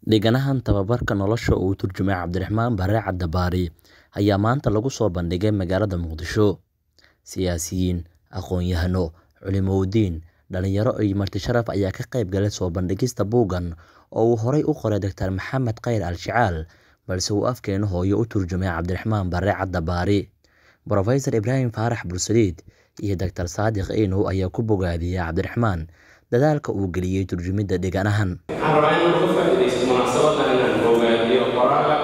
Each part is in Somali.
Dheganahan tababarka nolosha uu turjumay Cabdiraxmaan Bare Cadabaari ayaa maanta lagu soo bandhigay magaalada Muqdisho. Siyaasiyiin, aqoon-yahano, culimooyin, dhalinyaro iyo marti sharaf ayaa ka qayb galay soo bandhigista buuggan oo uu horay u qoray Dr. Maxamed Khayr Al-Shicaal balse uu afkeena hooyo u turjumay Cabdiraxmaan Bare Cadabaari. Professor Ibraahim Faarax Bursaliid iyo Dr. Saadiq Eenow ayaa ku bogaadiyay Cabdiraxmaan dadaalka uu geliyay turjumidda qoraaga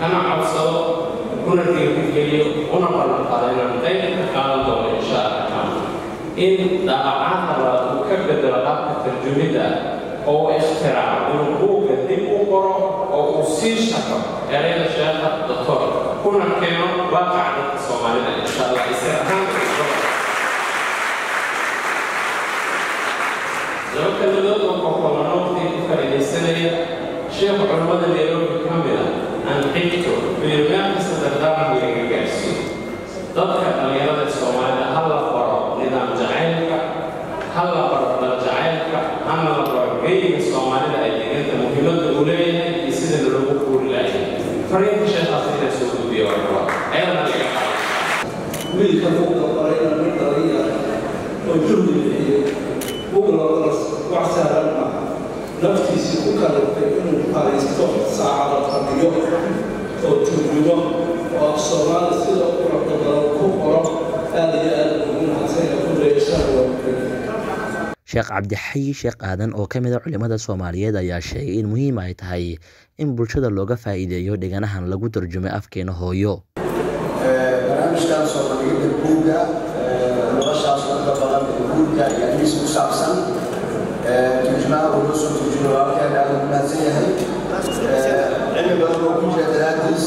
kana codsado kuna qayb ka qaadan doono insha in daacadda la uu ka bedelo qaabka tarjumidda oo ikhtiraco inuu buugga dib u qoro oo uu sii shaqo erayda sheekha doctor kuna keeno waaqaca laba kelmadood oo kookooban waqtii ku faa'iidaysanaya sheekhu culammada nairobi ka mid a aan xigto iyo meel kasta dardaaran weyga gaarsiiyo dadka dhallinyarada soomaalida ha la baro nidaam jacaylka ha la baro dal jacaylka hana la baro geyiga soomaalida ay deganta muhiimadda uu leeyahay iyo sida loogu guuri laayay fariinta sheekhaas inaa soo gudbiyo waa wiilka kaliftay inuu fariisto saacada fadhiyo oo turjumo oo af soomaali sida u rabta badan ku qoro aad iyo aad ugu mahadsanya ku leeshaan waa Sheekh Cabdixayi Sheekh Aadan oo ka mid ah culimada Soomaaliyeed ayaa sheegay in muhiim ay tahay in bulshada looga faa'iideeyo dheganahan lagu tarjumay afkeena hooyo. barnaamijkan soo bandhigida buugga noloshaas dadka badan ee buugga iyo arrimihiisa ku saabsan soo turjumo walaalkeen aad ugu mahadsan yahay cilmi badan oo ku jira daraadiis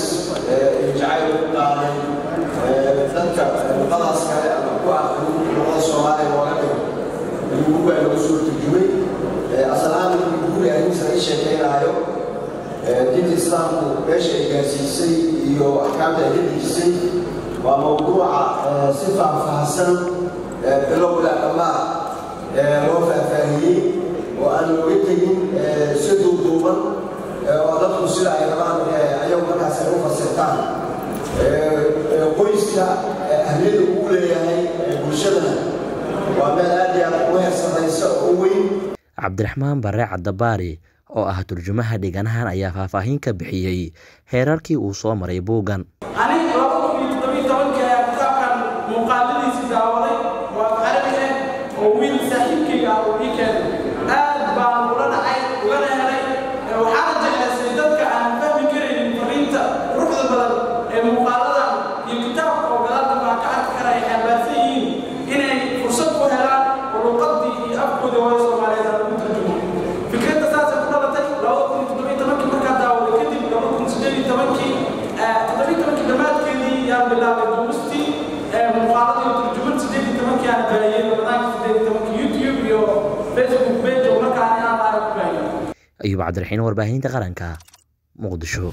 iyo jacayl u qaaday dadka luqadaas kale ama ku aqrin luqada soomaaliya looga dhigo buugga lagu soo turjumay asal ahaan buugga arrimihiisa laga sheekeynaayo diinta islaamku meesha ay gaarsiisay iyo axkaamta ay ka dejisay waa mawduuca si faahfaahsan bilowda dhammaa loo faahfaahiyey oo aan looga tegin si duuduuban oo dadku sida ay rabaan ayagu markaas ay u fasirtaan qoyska ahmiyada uu leeyahay bulshadana waa meel aad iyo aad ugu heersanaysa oo weyn Cabdiraxmaan Bare Cadabaari oo ah turjumaha dheganahan ayaa faahfaahin ka bixiyey heerarkii uu soo maray buuggan. Ayuub Cabdiraxiin warbaahinta qaranka Muqdisho.